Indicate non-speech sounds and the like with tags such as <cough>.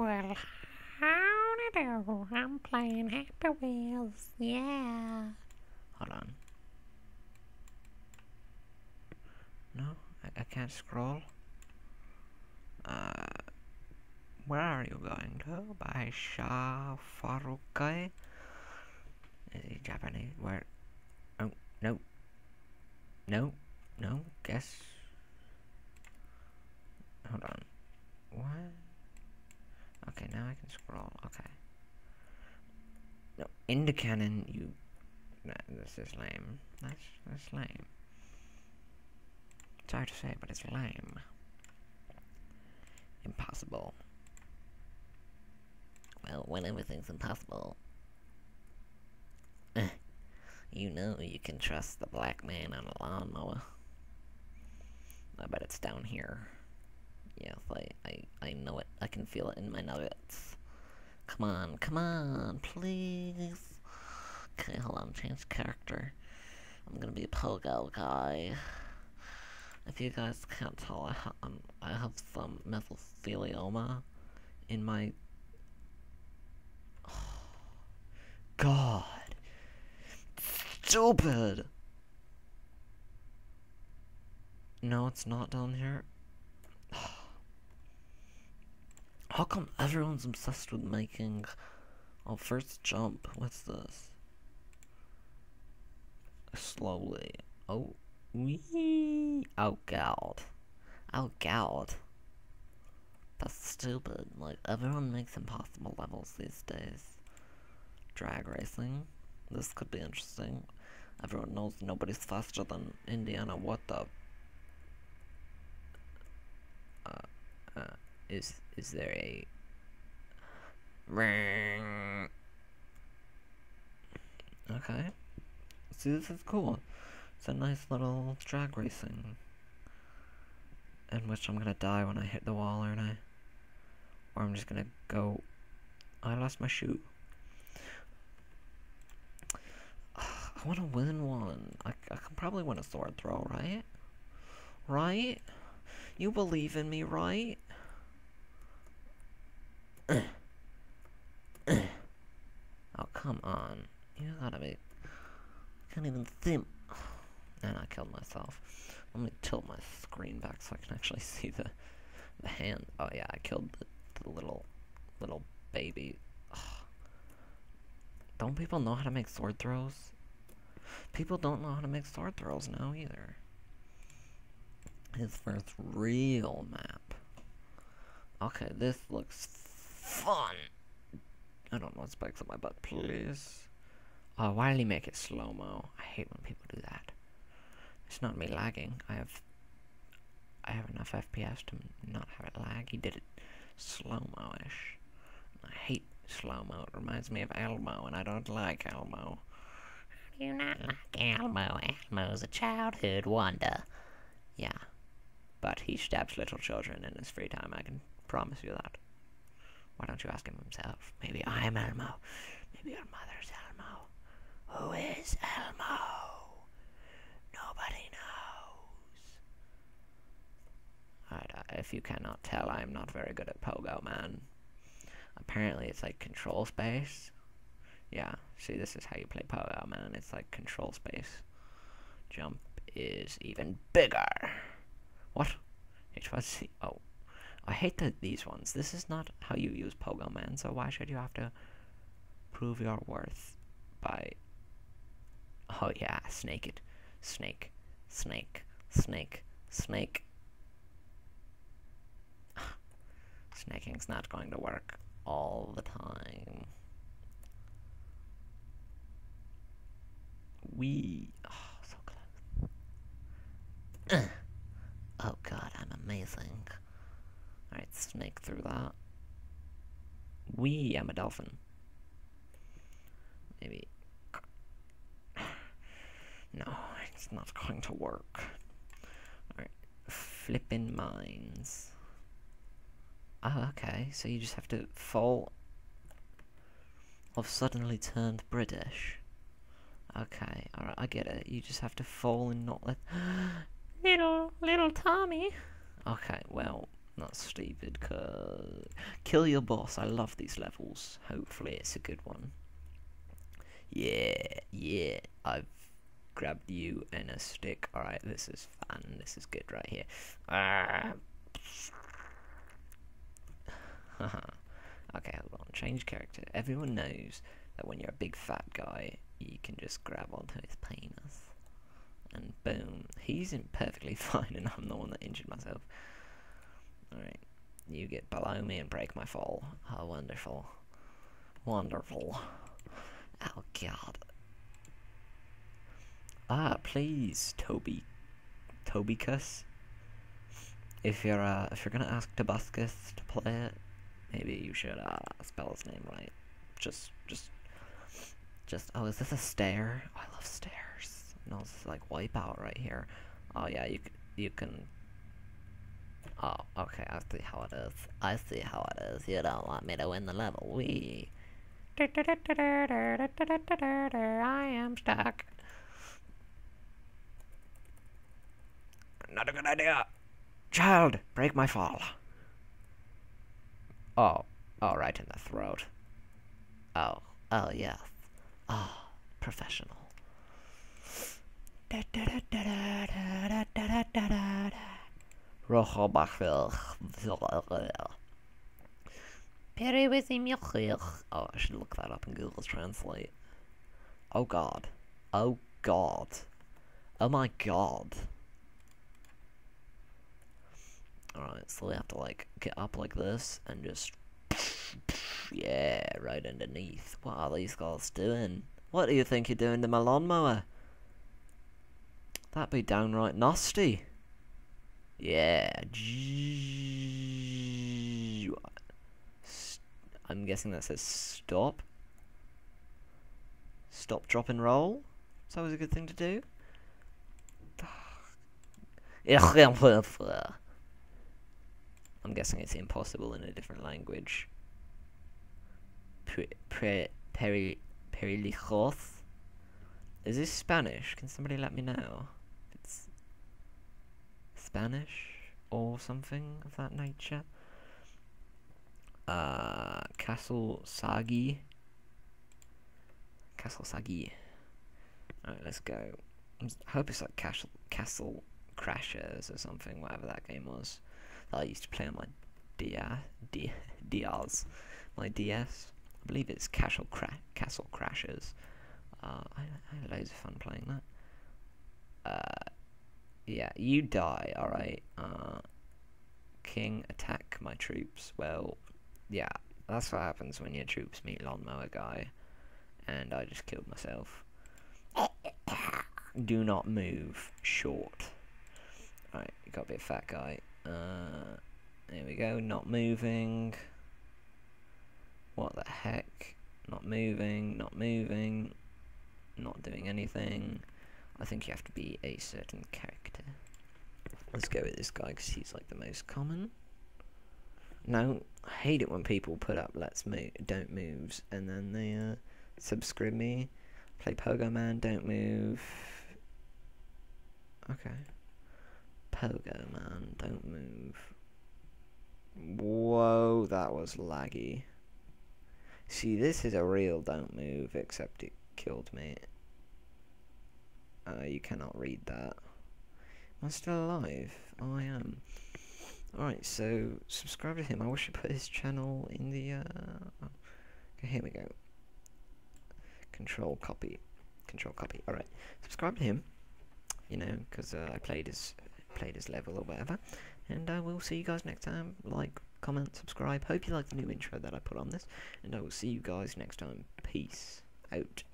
Well, how do? I'm playing Happy Wheels. Yeah. Hold on. No, I, I can't scroll. Uh, where are you going to? By Shah Farukai? Is he Japanese? Where? Oh, no. No, no, guess. Hold on. What? Now I can scroll. Okay. No, in the cannon, you. Nah, this is lame. That's that's lame. Sorry to say, but it's lame. Impossible. Well, when everything's impossible, eh, you know you can trust the black man on a lawnmower. I bet it's down here. Yes, I, I, I know it. I can feel it in my nuggets. Come on, come on, please. Okay, hold on, change character. I'm gonna be a pogo guy. If you guys can't tell, I, ha um, I have some mesothelioma in my... Oh, <sighs> God. Stupid! No, it's not down here. <sighs> How come everyone's obsessed with making... Oh, first jump. What's this? Slowly. Oh. Wee. Oh, God. Oh, God. That's stupid. Like, everyone makes impossible levels these days. Drag racing. This could be interesting. Everyone knows nobody's faster than Indiana. What the? Uh, is is there a ring? Okay. See, this is cool. It's a nice little drag racing. In which I'm gonna die when I hit the wall, aren't I? Or I'm just gonna go. I lost my shoe. <sighs> I want to win one. I, I can probably win a sword throw, right? Right? You believe in me, right? Oh, come on. You gotta be... I can't even think. And I killed myself. Let me tilt my screen back so I can actually see the, the hand. Oh yeah, I killed the, the little, little baby. Ugh. <sighs> Don't people know how to make sword throws? People don't know how to make sword throws now either. His first real map. Okay, this looks fun. I don't know what spikes on my butt, please. Oh, why did he make it slow-mo? I hate when people do that. It's not me lagging. I have I have enough FPS to not have it lag. He did it slow-mo-ish. I hate slow-mo. It reminds me of Elmo, and I don't like Elmo. Do you not like Elmo? Elmo's a childhood wonder. Yeah. But he stabs little children in his free time, I can promise you that. Why don't you ask him himself? Maybe I'm Elmo. Maybe your mother's Elmo. Who is Elmo? Nobody knows. Alright, uh, if you cannot tell, I'm not very good at Pogo, man. Apparently it's like control space. Yeah, see, this is how you play Pogo, man. It's like control space. Jump is even bigger. What? It was... Oh. I hate the, these ones. This is not how you use Pogo Man, so why should you have to prove your worth by... Oh yeah, snake it. Snake. Snake. Snake. Snake. <sighs> Snaking's not going to work all the time. We... Oh, so close. <coughs> oh god, I'm amazing. Snake through that. We am a dolphin. Maybe. <sighs> No, it's not going to work. Alright, flipping mines. Oh, okay, so you just have to fall. I've suddenly turned British. Okay, alright, I get it. You just have to fall and not let. <gasps> little, little Tommy. Okay, well, That's stupid, cause... Kill your boss, I love these levels. Hopefully it's a good one. Yeah, yeah, I've grabbed you and a stick. Alright, this is fun. This is good right here. Ah. <laughs> okay, hold on. Change character. Everyone knows that when you're a big fat guy, you can just grab onto his penis. And boom. He's in perfectly <laughs> fine, and I'm the one that injured myself. Alright. You get below me and break my fall. How wonderful. Wonderful. Oh god. Ah, please, Toby. Toby Cuss. If you're uh, if you're gonna ask Tobuscus to play it, maybe you should uh, spell his name right. Just, just, just. Oh, is this a stair? Oh, I love stairs. No, is like wipeout right here. Oh yeah, you you can. Oh, okay. I see how it is. I see how it is. You don't want me to win the level. We. I am stuck. Not a good idea. Child, break my fall. Oh, oh, right in the throat. Oh, oh, yes. Oh, professional. Rojo Bachville. Oh, I should look that up in Google Translate. Oh god. Oh god. Oh my god. Alright, so we have to like get up like this and just yeah, right underneath. What are these guys doing? What do you think you're doing to my lawnmower? That'd be downright nasty. Yeah. I'm guessing that says stop. Stop, drop, and roll. That always a good thing to do? <laughs> I'm guessing it's impossible in a different language. Pre, pre, peri, perilijos? Is this Spanish? Can somebody let me know? Spanish or something of that nature. Uh, Castle Sagi. Castle Sagi. Alright, let's go. I hope it's like Castle Castle Crashers or something, whatever that game was. That I used to play on my DS, D, DS, my DS. I believe it's Castle Cra- Castle Crashers. Uh, I, I had loads of fun playing that. Yeah, you die, alright. Uh, King, attack my troops. Well, yeah, that's what happens when your troops meet Lawnmower Guy. And I just killed myself. Do not move. Short. Alright, be a fat guy. Uh, there we go, not moving. What the heck? Not moving, not moving, not doing anything. I think you have to be a certain character. Let's go with this guy because he's like the most common. No, I hate it when people put up let's move, don't moves, and then they uh, subscribe me. Play Pogo Man, don't move. Okay. Pogo Man, don't move. Whoa, that was laggy. See, this is a real don't move, except it killed me. Uh, you cannot read that. Am I still alive? Oh, I am. Alright, so subscribe to him. I wish I put his channel in the. Uh... Okay, here we go. Control copy. Control copy. Alright, subscribe to him. You know, because uh, I played his played his level or whatever. And I will see you guys next time. Like, comment, subscribe. Hope you like the new intro that I put on this. And I will see you guys next time. Peace out.